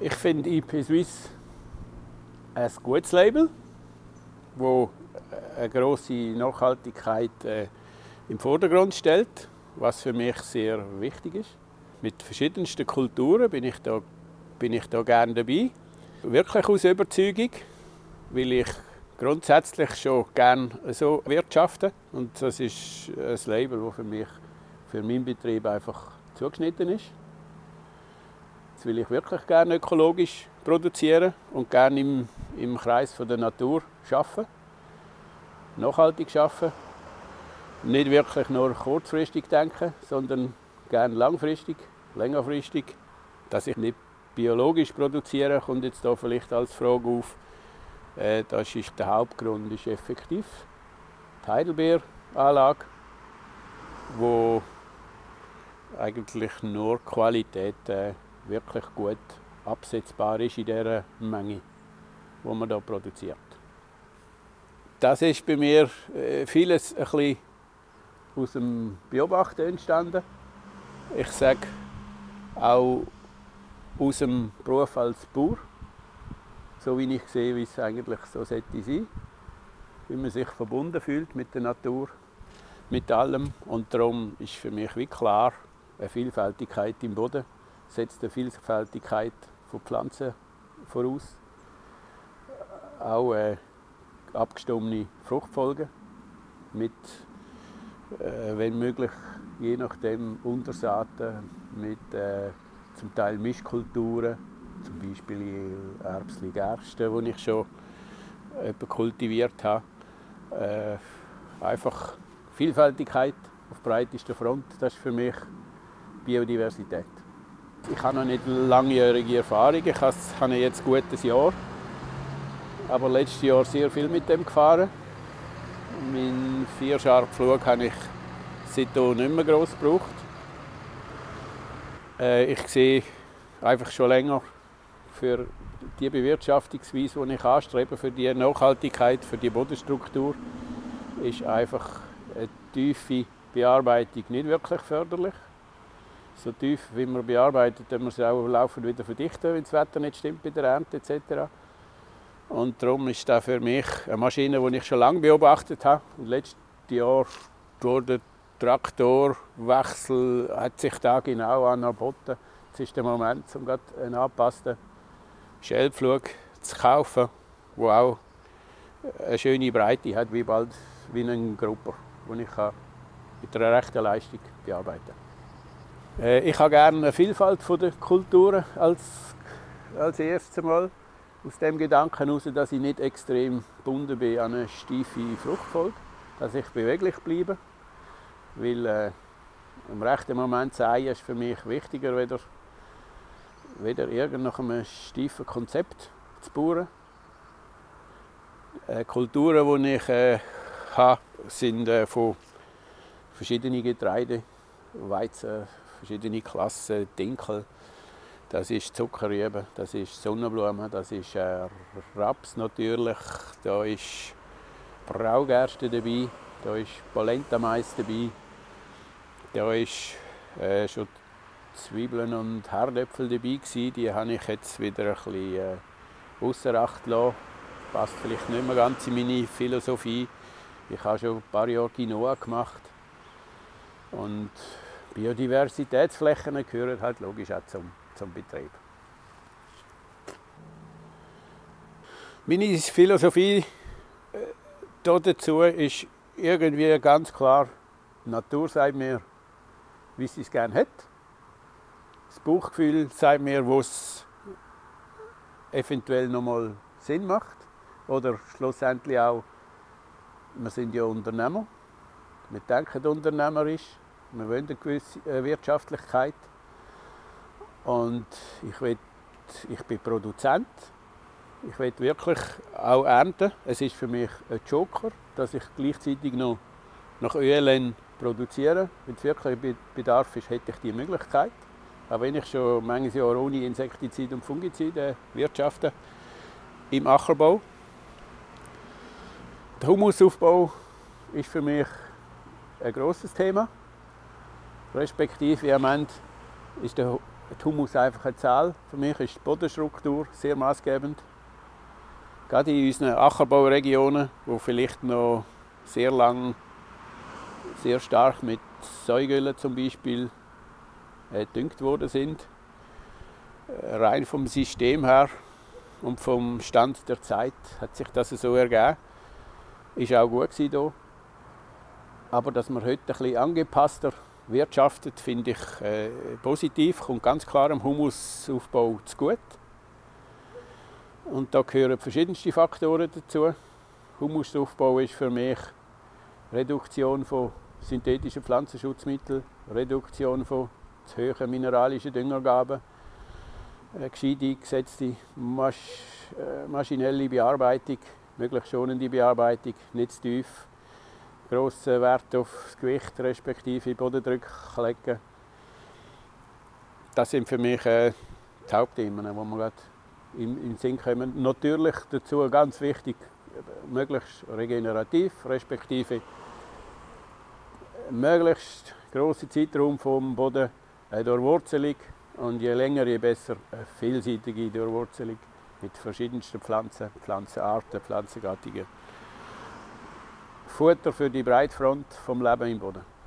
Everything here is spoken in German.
Ich finde IP Suisse ein gutes Label, das eine grosse Nachhaltigkeit äh, im Vordergrund stellt, was für mich sehr wichtig ist. Mit verschiedensten Kulturen bin ich da, bin ich da gerne dabei. Wirklich aus Überzeugung, weil ich grundsätzlich schon gerne so wirtschafte. Und das ist ein Label, das für mich, für meinen Betrieb einfach zugeschnitten ist. Jetzt will ich wirklich gerne ökologisch produzieren und gerne im, im Kreis von der Natur arbeiten. Nachhaltig arbeiten. Nicht wirklich nur kurzfristig denken, sondern gerne langfristig, längerfristig. Dass ich nicht biologisch produziere, kommt jetzt da vielleicht als Frage auf. Äh, das ist der Hauptgrund, ist effektiv die Heidelbeeranlage, wo eigentlich nur Qualität äh, wirklich gut absetzbar ist in der Menge, die man da produziert. Das ist bei mir äh, vieles ein bisschen aus dem Beobachten entstanden. Ich sage auch aus dem Beruf als Bauer, so wie ich sehe, wie es eigentlich so sollte sein, wie man sich verbunden fühlt mit der Natur, mit allem. Und darum ist für mich wie klar, eine Vielfältigkeit im Boden setzt eine Vielfältigkeit von Pflanzen voraus. Auch äh, abgestommene Fruchtfolgen mit, äh, wenn möglich, je nachdem Untersaaten mit äh, zum Teil Mischkulturen, zum Beispiel Erbsli Gerste, die ich schon kultiviert habe. Äh, einfach Vielfältigkeit auf breitester Front, das ist für mich Biodiversität. Ich habe noch nicht langjährige Erfahrung. Ich habe jetzt ein gutes Jahr. Aber letztes Jahr sehr viel mit dem gefahren. Mein Vierscharpflug habe ich seitdem nicht mehr gross gebraucht. Äh, ich sehe einfach schon länger für die Bewirtschaftungsweise, die ich anstrebe, für die Nachhaltigkeit, für die Bodenstruktur, ist einfach eine tiefe Bearbeitung nicht wirklich förderlich so tief, wie man bearbeitet, muss man auch laufend wieder verdichten, wenn das Wetter nicht stimmt bei der Ernte etc. Und darum ist das für mich eine Maschine, die ich schon lange beobachtet habe. Und letztes Jahr durch den Traktorwechsel hat sich da genau angeboten. Jetzt ist der Moment, um einen angepassten Schellpflug zu kaufen, der auch eine schöne Breite hat, wie bald wie ein Grupper, den ich mit einer rechten Leistung bearbeiten kann. Äh, ich habe gerne eine Vielfalt der Kulturen als, als erstes Mal. Aus dem Gedanken heraus, dass ich nicht extrem gebunden bin an eine steife Fruchtfolge, dass ich beweglich bleibe. Weil äh, im rechten Moment sein ist für mich wichtiger, weder, weder irgend nach einem steifen Konzept zu bauen. Äh, Kulturen, die ich äh, habe, sind äh, von verschiedenen Getreiden, Weizen, verschiedene Klassen, Dinkel. Das ist Zuckerrübe, das ist Sonnenblume, das ist äh, Raps natürlich, da ist Braugerste dabei, da ist Polenta-Mais dabei, da ist äh, schon Zwiebeln und Herdöpfel dabei gewesen. Die habe ich jetzt wieder ein bisschen äh, außer Acht gelassen. Passt vielleicht nicht mehr ganz in meine Philosophie. Ich habe schon ein paar Jahre Quinoa gemacht und Biodiversitätsflächen gehören halt logisch auch zum, zum Betrieb. Meine Philosophie äh, dazu ist irgendwie ganz klar, Natur sagt mir, wie sie es gerne hat. Das Bauchgefühl sagt mir, wo es eventuell noch mal Sinn macht. Oder schlussendlich auch, wir sind ja Unternehmer. Wir denken unternehmerisch. Wir wollen eine gewisse äh, Wirtschaftlichkeit. Und ich, will, ich bin Produzent. Ich will wirklich auch ernten. Es ist für mich ein Joker, dass ich gleichzeitig noch nach ÖLN produziere. Wenn es wirklich Bedarf ist, hätte ich die Möglichkeit. Auch wenn ich schon manches Jahr ohne Insektizid und Fungizide wirtschafte im Ackerbau. Der Humusaufbau ist für mich ein großes Thema respektive im Moment ist der Humus einfach eine Zahl. Für mich ist die Bodenstruktur sehr maßgebend. Gerade in unseren Ackerbauregionen, wo vielleicht noch sehr lang sehr stark mit Säugölen zum Beispiel äh, düngt worden sind. Äh, rein vom System her und vom Stand der Zeit hat sich das so ergeben. Ist auch gut hier. Aber dass man heute ein bisschen angepasster wirtschaftet, finde ich äh, positiv, kommt ganz klar am Humusaufbau zu gut. Und da gehören verschiedenste Faktoren dazu. Humusaufbau ist für mich Reduktion von synthetischen Pflanzenschutzmitteln, Reduktion von zu hohen mineralischen Düngergaben, eine gescheit eingesetzte Masch äh, maschinelle Bearbeitung, möglichst schonende Bearbeitung, nicht zu tief, grossen Wert auf das Gewicht respektive Bodendruck legen. Das sind für mich äh, die Hauptthemen, die in, in den Sinn kommen. Natürlich dazu ganz wichtig, möglichst regenerativ, respektive möglichst große Zeitraum vom Boden eine Durchwurzelung und je länger, je besser eine vielseitige Durchwurzelung mit verschiedensten Pflanzen, Pflanzenarten, Pflanzengattungen. Futter für die Breitfront vom Leben im Boden.